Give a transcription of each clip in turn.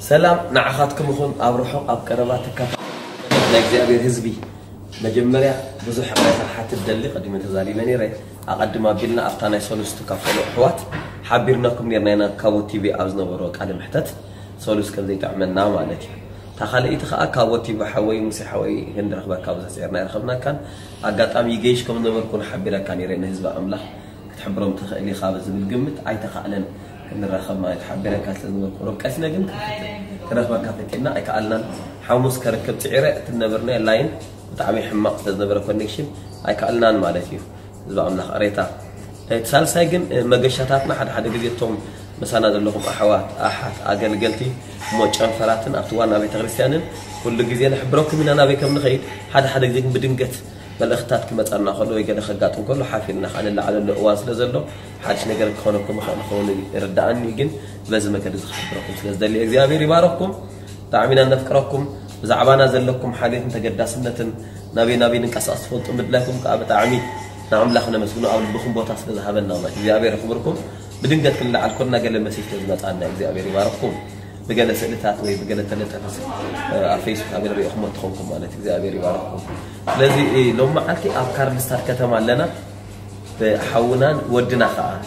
سلام نعاخاتكم اخون اب روحو اب كرباتك لا اغزابير حزبي مجمريا بزح حتى الدلي قديم تزالي منيره اقدم ابيلنا افتانا سولوس تكفلو حوات حابيرناكم نيرنا كاو تي في ازنا ورو قدم حتت سولوس كزي تعملنا مالك تخلي اتخا كاو تي في حوي مسحوي هند رخبا كاو زيرنا رخبنا كان اغاطام يجيشكم نمركون حابيرا كان يرينا حزب املح تحبرهم تخلي خابز بالقمت اي تخالن ክንረኸብ ማለት እዩ ሓቢረን ካብ ስለዝመልክሮም ቀሲነ ግን ክረኽበካ ፈቲና ኣይከኣልናን ሓሙስ ከረከብ ፅዒረ እትነበርና ላይን ብጣዕሚ ሕማቕ ስለዝነበረ ኮኔክሽን ኣይከኣልናን ማለት እዩ ህዝቢ ኣምላኽ ቅሬታ እቲ ሳልሳይ ግን መገሻታትና ሓደ ሓደ ግዜ እቶም ምሳና ዘለኹም ኣሕዋት ኣሓት ኣገልገልቲ እሞ ጨንፈራትን ኣብቲ ዋና ቤተክርስትያንን ኩሉ ግዜ ንሕብረኩም ኢና ናበይ ከም ንኸይድ ሓደ ሓደ ግዜ ግን ብድንገት መልእኽታት ክመፀና ከሎ ወይ ገለ ከጋጥም ከሎ ሓፊርና ካነላ ዓለሎ እዋን ስለ ዘሎ ሓድሽ ነገር ክኾነኩም ይኽእል ክኸውን ርዳእኒ ግን በዚ መገዲ እዚ ክሕብረኩም ስለዝደልየ እግዚኣብሔር ይባረኩም ብጣዕሚ ኢና ነፍቅረኩም ብዛዕባና ዘለኩም ሓልዮትን ተገዳስነትን ናበይ ናበይ ንንቀሳቀስ ትፈልጡ ምድላይኩም ከዓ ብጣዕሚ ንኣምላኽ ነመስግኑ ኣብ ልብኹም ቦታ ስለ ዝሃበና ማለት እግዚኣብሔር ይኽብርኩም ብድንገት ክንላዓል ኮልና ገለ መሲሕ ስለዝመፃና እግዚኣብሔር ይባረኩም بقلة سنتات وي بقلة تنتات بس آه، عفيش عبير بي أخمت خونكم مالت إزي عبير يباركم لذي إيه لو ما عالكي أبكار مستار لنا بحونا ودنا خاء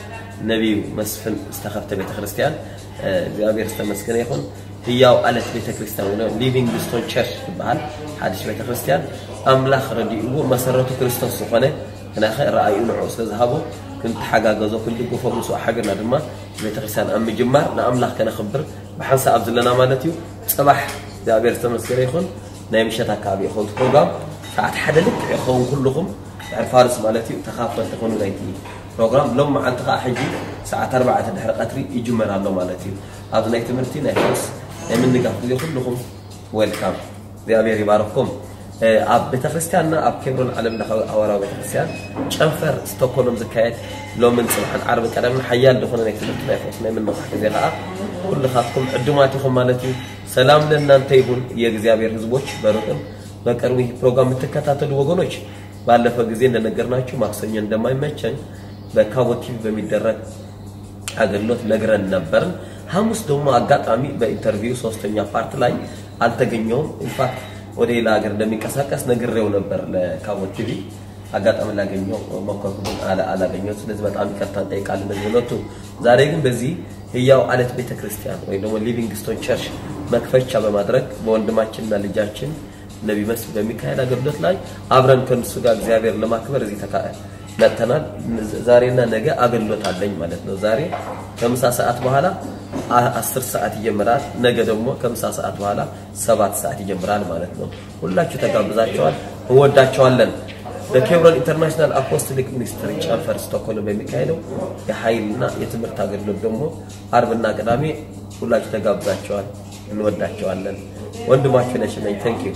نبي مسفل استخفت بيت خريستيان إزي آه، عبير استمسكن يخون هي أو ألت بيت خريستيان ونو ليفين بستون تشيرش بحال حادش بيت خريستيان أملاخ ردي إيه مسراتو كريستان سوخاني أنا خير رأي إنه عوسك ذهبوا كنت حاجة جزء كنت جوفا بس وحاجة نرمة بيت خريستيان أم جمر نأملاخ كان خبر ብሓንሳብ ኣብ ዘለና ማለት እዩ ፅባሕ እግዚኣብሔር ዝተመስገነ ይኹን ናይ ምሸት ኣካባቢ ይኹን ፕሮግራም ሰዓት ሓደ ልክዕ ይኸውን ኩልኹም ድሕሪ ፋርስ ማለት እዩ ተኻፈልቲ ኮኑ ናይቲ ፕሮግራም ሎም መዓልቲ ከዓ ሕጂ ሰዓት ኣርባዕተ ድሕሪ ቀትሪ ይጅመር ኣሎ ማለት እዩ ኣብዚ ናይ ትምህርቲ ናይ ፋርስ ናይ ምንጋፍ ግዜ ኩልኹም ዌልካም እግዚኣብሔር ይባረክኩም ኣብ ቤተክርስትያንና ኣብ ኬምብሮን ዓለም ለ ኣዋራዊ ቤተክርስትያን ጨንፈር ስቶኮሎም ዝካየድ ሎምን ፅንሓን ዓርቢ ቀደም ሓያል ዝኾነ ናይ ትምህርቲ ናይ ፎስ ናይ ምንቕሕ ግዜ ከዓ ኩልኻትኩም ዕድማት ይኹም ማለት እዩ ሰላም ለእናንተ ይሁን የእግዚአብሔር ህዝቦች በርቅን በቅርቢ ፕሮግራም የምትከታተሉ ወገኖች ባለፈ ጊዜ እንደነገርናችሁ ማክሰኞ እንደማይመቸን በካቦ ቲቪ በሚደረግ አገልግሎት ነግረን ነበርን። ሐሙስ ደግሞ አጋጣሚ በኢንተርቪው ሶስተኛ ፓርት ላይ አልተገኘውም ኢንፋክት ወደ ሌላ ሀገር እንደሚንቀሳቀስ ነግሬው ነበር ለካቦ ቲቪ። አጋጣሚ ላገኘው ሞከርኩ፣ አላገኘው። ስለዚህ በጣም ይቅርታ እንጠይቃለን እነዚህ ሁለቱ። ዛሬ ግን በዚህ ህያው አለት ቤተክርስቲያን ወይም ደግሞ ስቶን ቸርች መክፈቻ በማድረግ በወንድማችንና ልጃችን ነቢይ በሚካሄድ አገልግሎት ላይ አብረን ከእነሱ ጋር እግዚአብሔር ለማክበር እዚህ መጥተናል። ዛሬና ነገ አገልግሎት አለኝ ማለት ነው። ዛሬ ከምሳ ሰዓት በኋላ አስር ሰዓት ይጀምራል። ነገ ደግሞ ከምሳ ሰዓት በኋላ ሰባት ሰዓት ይጀምራል ማለት ነው። ሁላችሁ ተጋብዛችኋል። እንወዳቸዋለን። በኬብሮን ኢንተርናሽናል አፖስትሊክ ሚኒስትሪ ጨንፈር ስቶክሆልም በሚካሄደው የኃይልና የትምህርት አገልግሎት ደግሞ አርብና ቅዳሜ ሁላችሁ ተጋብዛቸዋል። እንወዳቸዋለን። ወንድማችሁ ነሽመኝ ቴንኪዩ